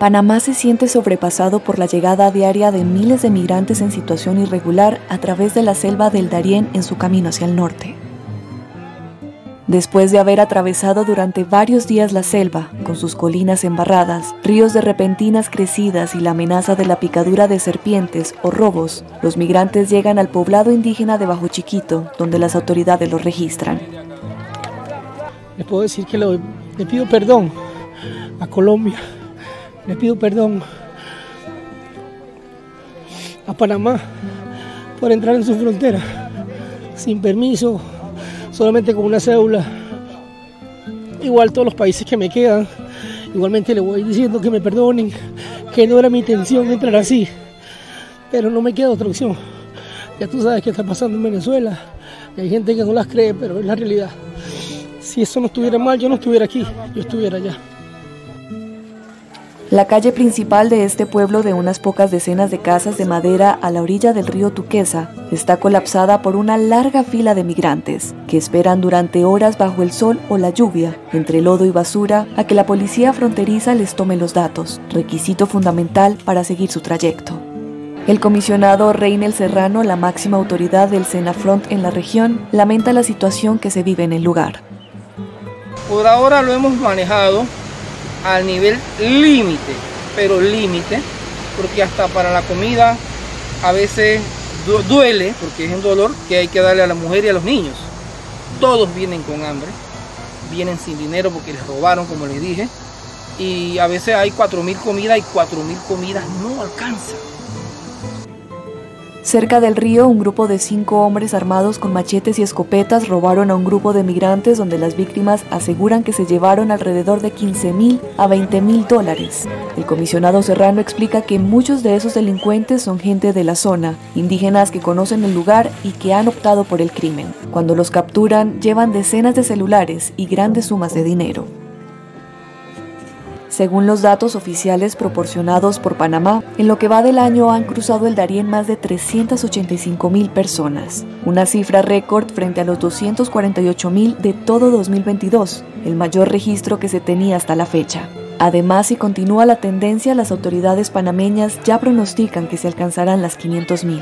Panamá se siente sobrepasado por la llegada diaria de miles de migrantes en situación irregular a través de la selva del Darién en su camino hacia el norte. Después de haber atravesado durante varios días la selva, con sus colinas embarradas, ríos de repentinas crecidas y la amenaza de la picadura de serpientes o robos, los migrantes llegan al poblado indígena de Bajo Chiquito, donde las autoridades los registran. Les puedo decir que le pido perdón a Colombia le pido perdón a Panamá por entrar en su frontera sin permiso, solamente con una cédula. Igual todos los países que me quedan, igualmente le voy diciendo que me perdonen, que no era mi intención entrar así, pero no me queda otra opción. Ya tú sabes qué está pasando en Venezuela, y hay gente que no las cree, pero es la realidad. Si eso no estuviera mal, yo no estuviera aquí, yo estuviera allá. La calle principal de este pueblo de unas pocas decenas de casas de madera a la orilla del río Tuquesa está colapsada por una larga fila de migrantes que esperan durante horas bajo el sol o la lluvia, entre lodo y basura, a que la policía fronteriza les tome los datos, requisito fundamental para seguir su trayecto. El comisionado Reinel Serrano, la máxima autoridad del Senafront en la región, lamenta la situación que se vive en el lugar. Por ahora lo hemos manejado al nivel límite, pero límite, porque hasta para la comida a veces duele, porque es un dolor que hay que darle a la mujer y a los niños. Todos vienen con hambre, vienen sin dinero porque les robaron, como les dije, y a veces hay 4.000 comidas y 4.000 comidas no alcanzan. Cerca del río, un grupo de cinco hombres armados con machetes y escopetas robaron a un grupo de migrantes donde las víctimas aseguran que se llevaron alrededor de 15 mil a 20 mil dólares. El comisionado Serrano explica que muchos de esos delincuentes son gente de la zona, indígenas que conocen el lugar y que han optado por el crimen. Cuando los capturan, llevan decenas de celulares y grandes sumas de dinero. Según los datos oficiales proporcionados por Panamá, en lo que va del año han cruzado el Darién más de 385 mil personas, una cifra récord frente a los 248 mil de todo 2022, el mayor registro que se tenía hasta la fecha. Además, si continúa la tendencia, las autoridades panameñas ya pronostican que se alcanzarán las 500 mil.